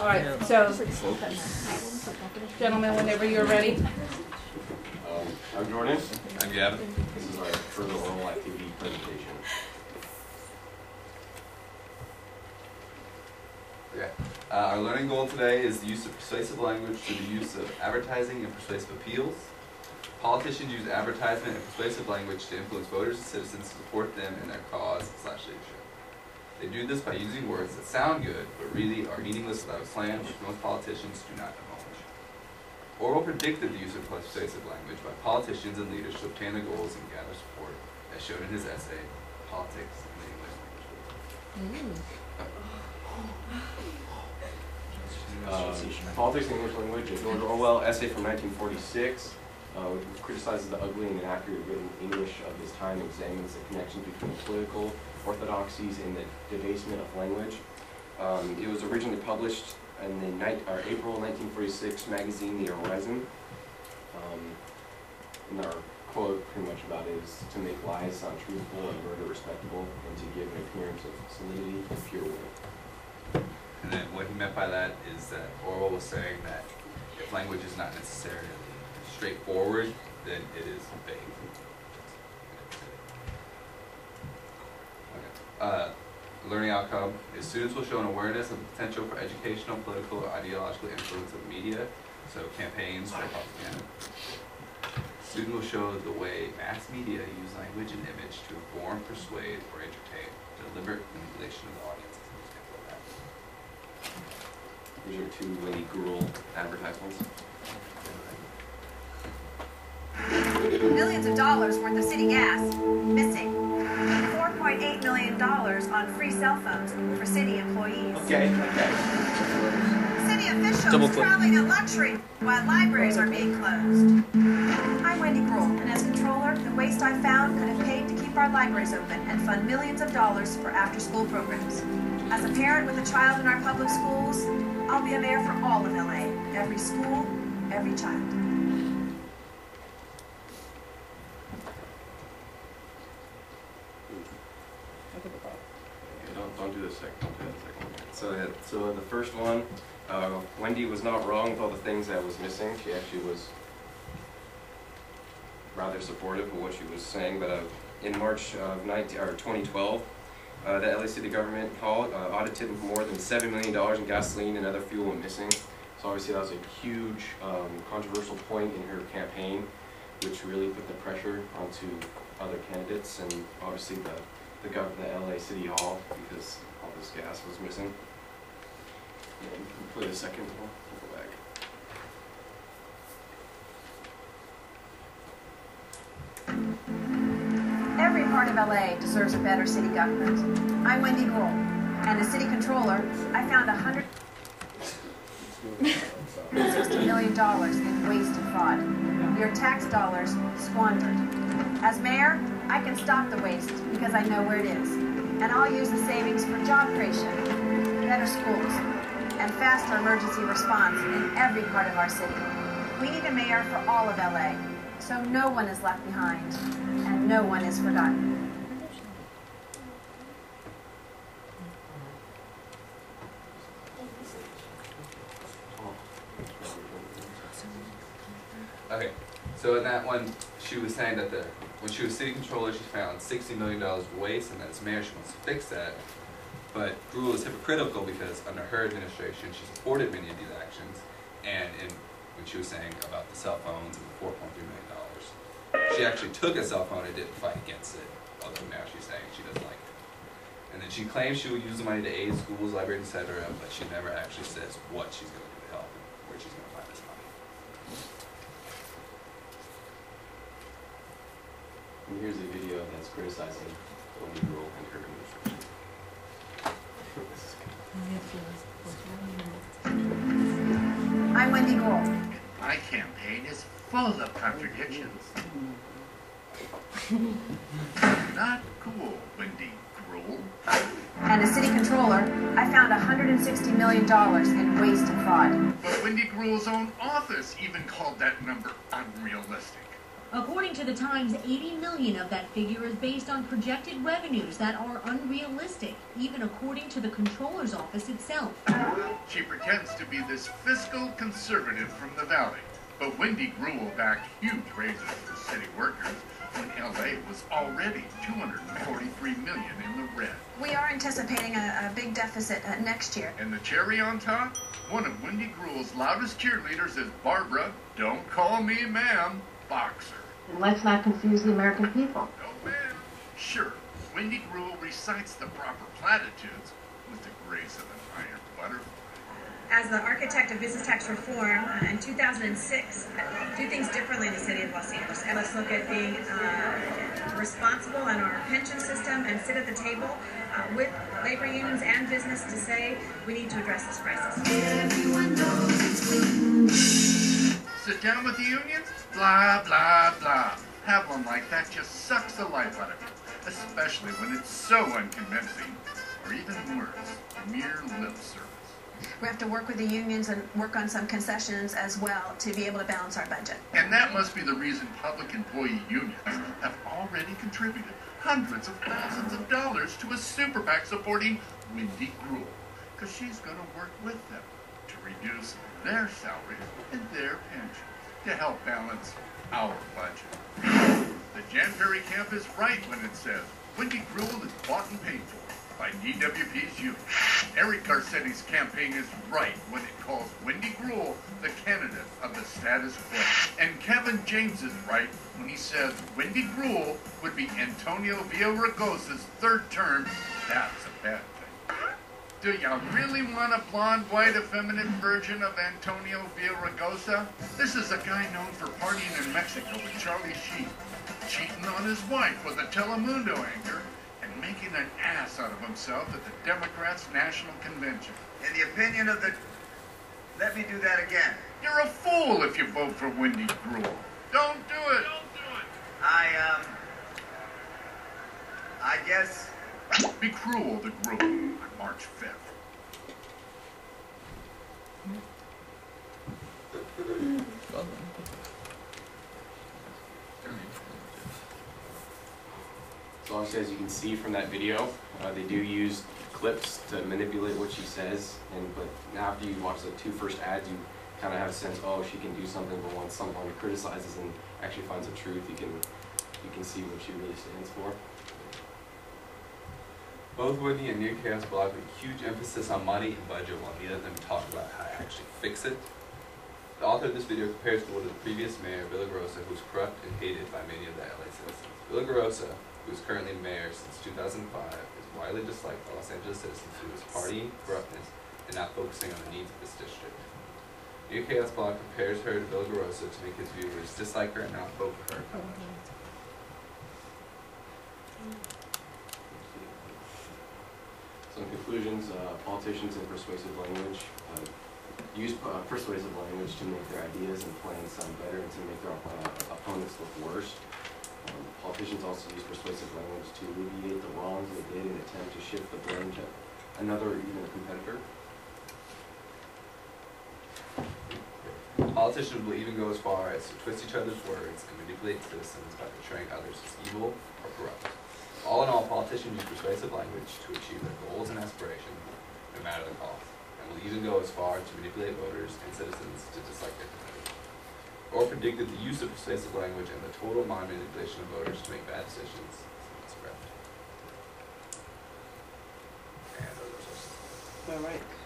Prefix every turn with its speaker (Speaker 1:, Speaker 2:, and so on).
Speaker 1: All right, so, gentlemen, whenever you're ready.
Speaker 2: Um, I'm Jordan. I'm Gavin. This is our further oral activity presentation. Okay. Uh, our learning goal today is the use of persuasive language through the use of advertising and persuasive appeals. Politicians use advertisement and persuasive language to influence voters and citizens to support them in their cause slash leadership. They do this by using words that sound good, but really are meaningless without a plan, which most politicians do not acknowledge. Orwell predicted the use of persuasive language by politicians and leaders to obtain their goals and gather support, as shown in his essay, Politics and the English Language. Uh, Politics and the English Language, a George Orwell essay from 1946, uh, criticizes the ugly and inaccurate written English of his time examines the connections between political orthodoxies and the debasement of language. Um, it was originally published in the night, or April 1946 magazine, The Horizon. Um, and our quote pretty much about it is to make lies sound truthful and murder respectable, and to give an appearance of solidity and pure will. And then what he meant by that is that Orwell was saying that if language is not necessarily straightforward, then it is vague. Okay. Uh, learning outcome is students will show an awareness of the potential for educational, political, or ideological influence of media, so campaigns or propaganda. Student will show the way mass media use language and image to inform, persuade, or entertain. Deliberate manipulation of the audience is an example of that. These are two Wendy Greuel advertisements.
Speaker 3: Millions of dollars worth of city gas missing. $4.8 million on free cell phones for city employees.
Speaker 2: Okay, okay.
Speaker 3: City officials
Speaker 4: click.
Speaker 3: traveling in luxury while libraries are being closed. I'm Wendy Greuel, and as controller, the waste I found could have paid to keep our libraries open and fund millions of dollars for after-school programs. As a parent with a child in our public schools, I'll be a mayor for all of LA, every school, every child.
Speaker 2: Okay, Don't, don't do the second, don't do the second one. So, uh, so the first one, uh, Wendy was not wrong with all the things that was missing. She actually was rather supportive of what she was saying, but uh, in March of 19, or 2012, uh, the LA City government called, uh, audited more than $7 million in gasoline and other fuel went missing. So obviously that was a huge um, controversial point in her campaign, which really put the pressure onto other candidates and obviously the the the LA City Hall, because all this gas was missing. Second.
Speaker 3: Every part of LA deserves a better city government. I'm Wendy Greuel, and as city controller, I found $160 million in waste and fraud. Your tax dollars squandered. As mayor, I can stop the waste because I know where it is. And I'll use the savings for job creation, better schools, and faster emergency response in every part of our city. We need a mayor for all of LA, so no one is left behind and no one is forgotten.
Speaker 2: Okay, so in that one, she was saying that the, when she was city controller, she found sixty million dollars of waste, and as mayor, she wants to fix that. But Greuel is hypocritical because under her administration, she supported many of these actions, and in, when she was saying about the cell phones and the four point three million dollars, she actually took a cell phone and didn't fight against it, although now she's saying she doesn't like it. And then she claims she will use the money to aid schools, libraries, etc., but she never actually says what she's going to do to help and where she's going to find this money. And here's a video that's criticizing Wendy Greuel and her administration.
Speaker 3: I'm Wendy Greuel.
Speaker 5: My campaign is full of contradictions. Not cool, Wendy Greuel.
Speaker 3: And as city controller, I found $160 million in waste and fraud.
Speaker 5: But Wendy Greuel's own office even called that number unrealistic.
Speaker 4: According to the Times, 80 million of that figure is based on projected revenues that are unrealistic, even according to the controller's office itself.
Speaker 5: She pretends to be this fiscal conservative from the valley. But Wendy Greuel backed huge raises for city workers when LA was already 243 million in the red.
Speaker 3: We are anticipating a, a big deficit uh, next year.
Speaker 5: And the cherry on top? One of Wendy Greuel's loudest cheerleaders is Barbara, don't call me ma'am, Boxer.
Speaker 6: And let's not confuse the American people.
Speaker 5: No ma'am. Sure, Wendy Greuel recites the proper platitudes with the grace of an iron butterfly.
Speaker 3: As the architect of business tax reform uh, in 2006, I do things differently in the city of Los Angeles. And let's look at being uh, responsible in our pension system and sit at the table uh, with labor unions and business to say we need to address this crisis.
Speaker 5: Sit down with the unions? Blah, blah, blah. Have one like that just sucks the life out of you, especially when it's so unconvincing, or even worse, mere lip service.
Speaker 3: We have to work with the unions and work on some concessions as well to be able to balance our budget.
Speaker 5: And that must be the reason public employee unions have already contributed hundreds of thousands of dollars to a super PAC supporting Wendy Greuel, because she's going to work with them to reduce their salaries and their pension to help balance our budget. The Jan Perry camp is right when it says Wendy Greuel is bought and paid for by DWP's youth. Eric Garcetti's campaign is right when it calls Wendy Greuel the candidate of the status quo. And Kevin James is right when he says Wendy Greuel would be Antonio Villaraigosa's third term. That's a thing. Do y'all really want a blonde, white, effeminate version of Antonio Villaraigosa? This is a guy known for partying in Mexico with Charlie Sheen, cheating on his wife with a Telemundo anchor, and making an ass out of himself at the Democrats' National Convention.
Speaker 7: In the opinion of the. Let me do that again.
Speaker 5: You're a fool if you vote for Wendy Greuel. Don't do it. Don't do it.
Speaker 7: I, um. I guess.
Speaker 5: Be cruel to Greuel on March 5th.
Speaker 2: So obviously, as you can see from that video, uh, they do use clips to manipulate what she says, and but now after you watch the two first ads, you kind of have a sense, oh, she can do something, but once someone criticizes and actually finds the truth, you can you can see what she really stands for.
Speaker 8: Both Wendy and Chaos blog put huge emphasis on money and budget while neither of them talk about how to actually fix it. The author of this video compares Gould to the previous mayor, Villagrosa, who was corrupt and hated by many of the LA citizens. Villagrosa, who is currently mayor since 2005, is widely disliked by Los Angeles citizens due to his party, corruptness, and not focusing on the needs of this district. New Chaos blog compares her to Villagrosa to make his viewers dislike her and not vote for her. Mm-hmm.
Speaker 2: So in conclusions, uh, politicians in persuasive language uh, use uh, persuasive language to make their ideas and plans sound better and to make their uh, opponents look worse. Um, politicians also use persuasive language to alleviate the wrongs they did and attempt to shift the blame to another or even a competitor.
Speaker 8: Politicians will even go as far as to twist each other's words and manipulate citizens by portraying others as evil or corrupt. Politicians use persuasive language to achieve their goals and aspirations, no matter the cost, and will even go as far to manipulate voters and citizens to dislike their competitor. Or predicted the use of persuasive language and the total mind manipulation of voters to make bad decisions.
Speaker 1: All right.